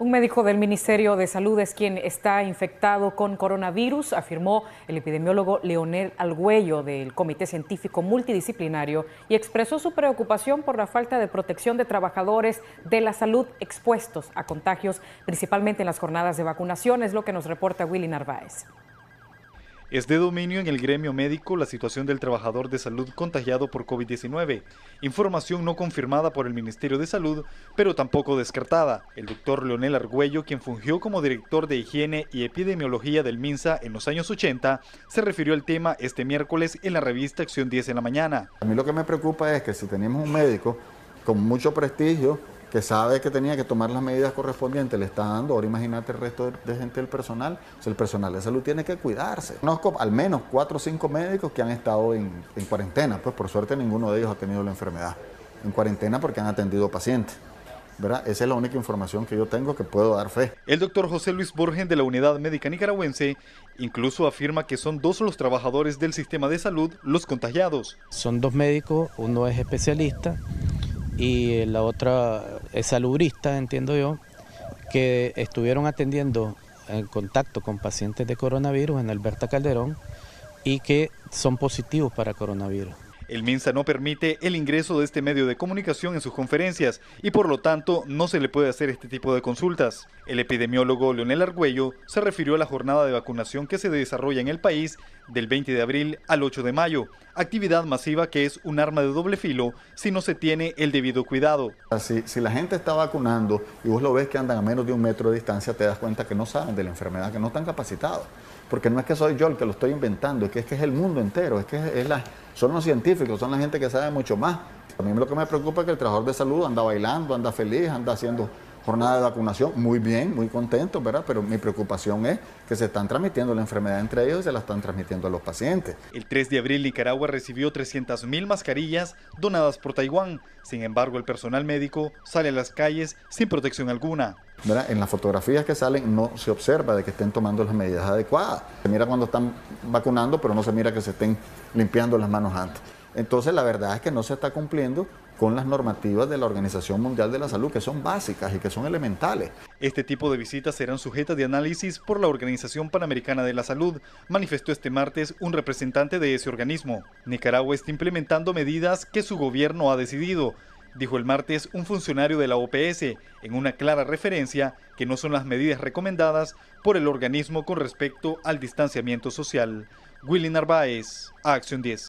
Un médico del Ministerio de Salud es quien está infectado con coronavirus, afirmó el epidemiólogo Leonel Algüello del Comité Científico Multidisciplinario y expresó su preocupación por la falta de protección de trabajadores de la salud expuestos a contagios, principalmente en las jornadas de vacunación, es lo que nos reporta Willy Narváez. Es de dominio en el gremio médico la situación del trabajador de salud contagiado por COVID-19. Información no confirmada por el Ministerio de Salud, pero tampoco descartada. El doctor Leonel Argüello, quien fungió como director de higiene y epidemiología del MINSA en los años 80, se refirió al tema este miércoles en la revista Acción 10 en la mañana. A mí lo que me preocupa es que si tenemos un médico con mucho prestigio, que sabe que tenía que tomar las medidas correspondientes, le está dando, ahora imagínate el resto de, gente del personal, el personal de salud tiene que cuidarse. Conozco al menos cuatro o cinco médicos que han estado en, en cuarentena, pues por suerte ninguno de ellos ha tenido la enfermedad, en cuarentena porque han atendido pacientes. ¿verdad? Esa es la única información que yo tengo que puedo dar fe. El doctor José Luis Borgen de la Unidad Médica Nicaragüense incluso afirma que son dos los trabajadores del sistema de salud los contagiados. Son dos médicos, uno es especialista y la otra es salubrista, entiendo yo, que estuvieron atendiendo en contacto con pacientes de coronavirus en Alberta Calderón y que son positivos para coronavirus. El MINSA no permite el ingreso de este medio de comunicación en sus conferencias y por lo tanto no se le puede hacer este tipo de consultas. El epidemiólogo Leonel Argüello se refirió a la jornada de vacunación que se desarrolla en el país del 20 de abril al 8 de mayo, actividad masiva que es un arma de doble filo si no se tiene el debido cuidado. Si, si la gente está vacunando y vos lo ves que andan a menos de un metro de distancia, te das cuenta que no saben de la enfermedad, que no están capacitados. Porque no es que soy yo el que lo estoy inventando, es que es, que es el mundo entero, es que son los científicos, son la gente que sabe mucho más. A mí lo que me preocupa es que el trabajador de salud anda bailando, anda feliz, anda haciendo jornada de vacunación, muy bien, muy contento, ¿verdad? Pero mi preocupación es que se están transmitiendo la enfermedad entre ellos y se la están transmitiendo a los pacientes. El 3 de abril Nicaragua recibió 300.000 mascarillas donadas por Taiwán. Sin embargo, el personal médico sale a las calles sin protección alguna. ¿verdad? En las fotografías que salen no se observa de que estén tomando las medidas adecuadas. Se mira cuando están vacunando, pero no se mira que se estén limpiando las manos antes. Entonces la verdad es que no se está cumpliendo con las normativas de la Organización Mundial de la Salud, que son básicas y que son elementales. Este tipo de visitas serán sujetas de análisis por la Organización Panamericana de la Salud, manifestó este martes un representante de ese organismo. Nicaragua está implementando medidas que su gobierno ha decidido, dijo el martes un funcionario de la OPS, en una clara referencia que no son las medidas recomendadas por el organismo con respecto al distanciamiento social. Willy Narváez, Acción 10.